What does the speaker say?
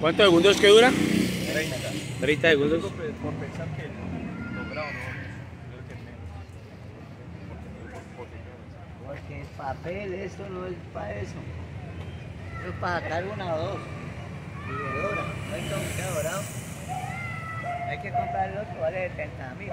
¿Cuántos segundos que dura? 30. 30 segundos. Por, pensar que el no. Porque, el papel, esto no es para eso. Eso es para sacar una o dos. Y de. No hay como que dorado. Hay que comprar el otro, vale 70 mil.